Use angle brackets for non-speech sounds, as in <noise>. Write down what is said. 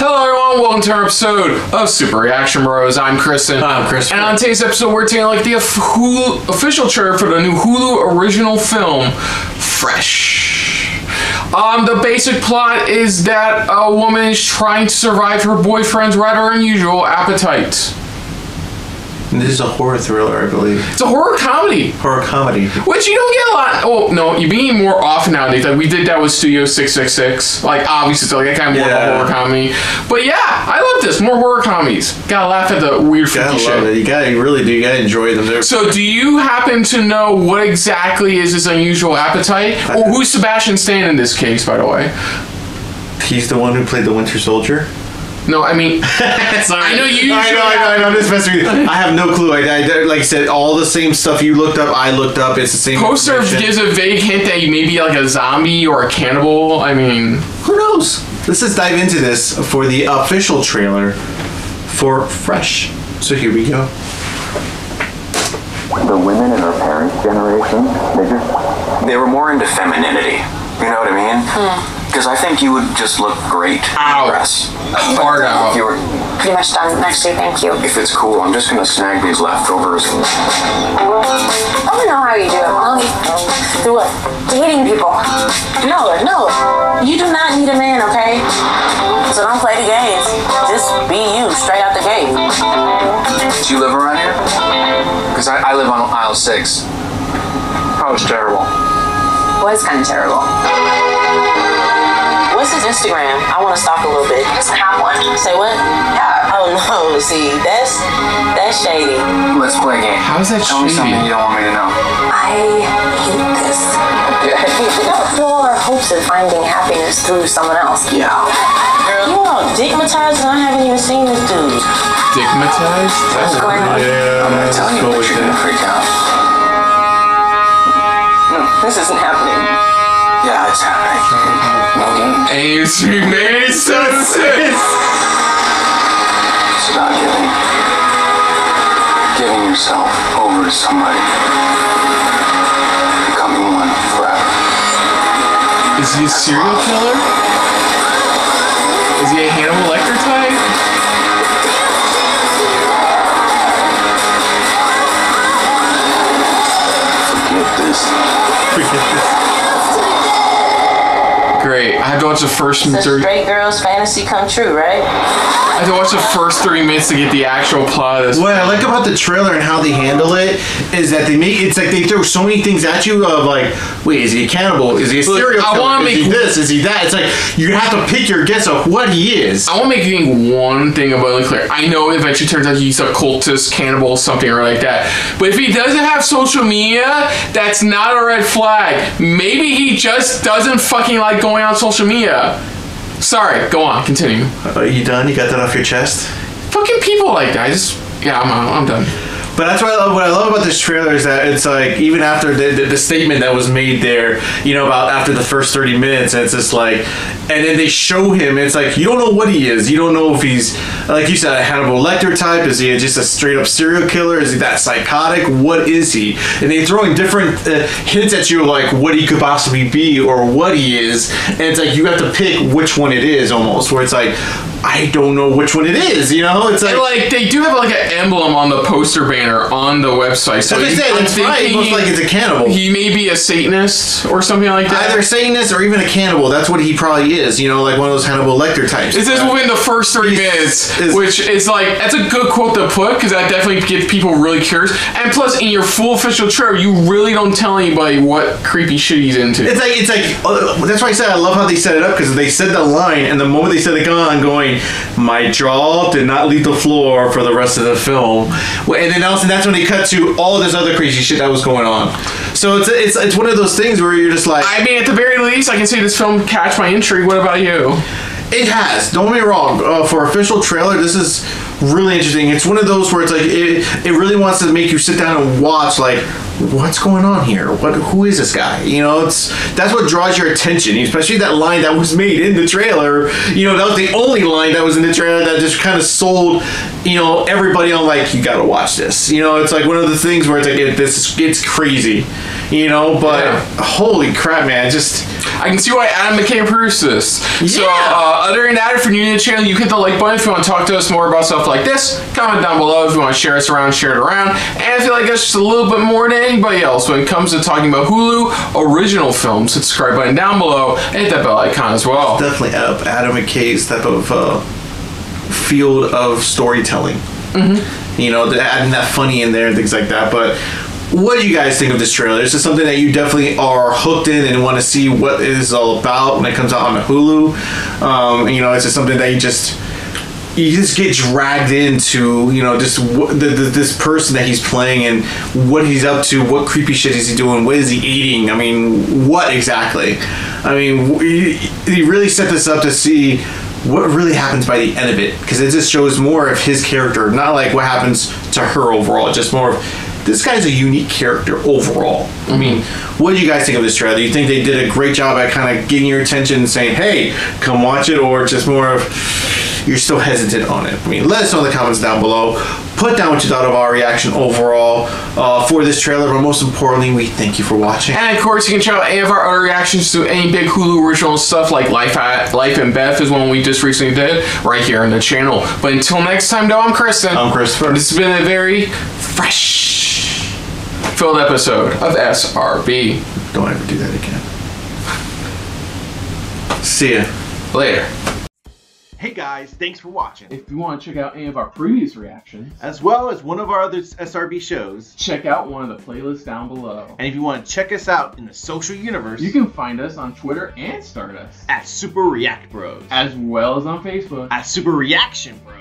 welcome to our episode of Super Reaction Bros. I'm Kristen. I'm Chris. And on today's episode, we're taking like the Hulu official trailer for the new Hulu original film, Fresh. Um, the basic plot is that a woman is trying to survive her boyfriend's rather unusual appetite. This is a horror thriller, I believe. It's a horror comedy, Horror comedy. which you don't get a lot. Oh no, you're being more often nowadays. Like we did that with Studio Six Six Six. Like obviously, it's like that kind of more Yeah. horror comedy. But yeah, I love this. More horror comedies. Gotta laugh at the weird gotta freaky love shit. it. You gotta you really do. You gotta enjoy them. They're So, do you happen to know what exactly is this unusual appetite? Or who's Sebastian Stan in this case, by the way? he's the one who played the Winter Soldier. No, I mean, <laughs> Sorry. I know you I know. I know. I know. I'm just messing with you. I have no clue. I, I like I said, all the same stuff you looked up. I looked up. It's the same. poster gives a vague hint that you may be like a zombie or a cannibal. I mean, Who knows? Let's just dive into this for the official trailer for Fresh. So here we go. The women in our parents' generation, they just they were more into femininity. You know what I mean? Hmm. Because I think you would just look great in Ow. a dress. Hard out. If you were, Pretty much done. Actually, thank you. if it's cool, I'm just gonna snag these leftovers. I don't know how you do it, Molly. Do what? Dating people. No, no. You do not need a man, okay? So don't play the games. Just be you, straight out the gate. Do you live around here? Because I, I live on aisle six. Oh, it's terrible. Was kind of terrible. What's his Instagram? I want to stalk a little bit. He doesn't have one. Say what? Yeah. Oh no. <laughs> See, that's that's shady. Let's play a game. How is that Tell me shady? something you don't want me to know. I hate this. You don't fill our hopes of finding happiness through someone else. Yeah. You all digmatized and I haven't even seen this dude. stigmatized? That's oh, Going on. Yeah, I'm not telling you, but you're gonna freak out. No, this isn't happening. Yeah, it's happening. Ames made sense. It's about giving, giving yourself over to somebody, becoming one forever. Is he a serial killer? Is he a Hannibal Lecter type? Forget this. Great. I have to watch the first It's a thirty. straight girl's fantasy come true, right? I have to watch the first thirty minutes to get the actual plot of this. What I like about the trailer and how they handle it is that they make it's like they throw so many things at you of like, wait, is he a cannibal? Is he a Look, serial I killer? wanna is he make- this? Is he that? It's like you have to pick your guess of what he is. I want to make you one thing abundantly clear. I know eventually turns out he's a cultist, cannibal, something or like that. But if he doesn't have social media, that's not a red flag. Maybe he just doesn't fucking like going on social media. Uh, sorry, go on, continue. Are you done? You got that off your chest? Fucking people like that. I just, yeah, I'm, uh, I'm done. But that's what I love. What I love about this trailer is that it's like even after the, the, the statement that was made there, you know, about after the first thirty minutes, it's just like, and then they show him. It's like you don't know what he is. You don't know if he's like you said, a Hannibal Lecter type. Is he just a straight up serial killer? Is he that psychotic? What is he? And they throw in different uh, hints at you, like what he could possibly be or what he is. And it's like you have to pick which one it is, almost. Where it's like. I don't know which one it is, you know? It's like, like they do have like an emblem on the poster banner on the website. So you- it's right. It looks like it's a cannibal. He may be a Satanist or something like that. Either Satanist or even a cannibal. That's what he probably is. You know, like one of those Hannibal Lecter types. It says within the first three minutes, is- which is like, that's a good quote to put because that definitely gets people really curious. And plus, in your full official trailer, you really don't tell anybody what creepy shit he's into. It's like it's like uh, that's why I said I love how they set it up because they said the line and the moment they said it on going, my jaw did not leave the floor for the rest of the film, and then also that's when they cut to all this other crazy shit that was going on. So it's it's it's one of those things where you're just like, I mean, at the very least, I can say this film catch my intrigue. What about you? It has. Don't get me wrong. Uh, for official trailer, this is really interesting. It's one of those where it's like it, it really wants to make you sit down and watch like what's going on here? What who is this guy? You know, it's that's what draws your attention, especially that line that was made in the trailer. You know, that was the only line that was in the trailer that just kind of sold, you know, everybody on like you got to watch this. You know, it's like one of the things where it's like it, this it's crazy. You know, but Yeah. holy crap, man! Just I can see why Adam McKay produced this. So, Yeah. uh, other than that, if you're new to the channel, you hit the like button if you want to talk to us more about stuff like this. Comment down below if you want to share us around, share it around. And if you like us just a little bit more than anybody else when it comes to talking about Hulu original films, hit the subscribe button down below and hit that bell icon as well. definitely up Adam McKay's type of uh, field of storytelling. Mm-hmm. You know, adding that funny in there and things like that. But what do you guys think of this trailer? Is this something that you definitely are hooked in and want to see what it is all about when it comes out on Hulu? Um, you know, is it something that you just you just get dragged into you know just wh- the, the, this person that he's playing and what he's up to what creepy shit is he doing what is he eating? I mean what exactly? I mean we, he really set this up to see what really happens by the end of it because it just shows more of his character not like what happens to her overall just more of this guy's a unique character overall. I mean mm-hmm. what do you guys think of this trailer? Do you think they did a great job at kind of getting your attention and saying hey come watch it or just more of you're still hesitant on it. I mean, let us know in the comments down below. Put down what you thought of our reaction overall uh, for this trailer, but most importantly, we thank you for watching. And of course, you can check out any of our other reactions to any big Hulu original stuff like Life at Life and Beth is one we just recently did right here on the channel. But until next time, though, I'm Kristen. I'm Christopher. This has been a very fresh filled episode of SRB. Don't ever do that again. See ya. Later. Hey guys, thanks for watching. If you want to check out any of our previous reactions, As well as one of our other SRB shows. check out one of the playlists down below. And if you want to check us out in the social universe, You can find us on Twitter and Stardust, at Super React Bros. as well as on Facebook. At Super Reaction Bros.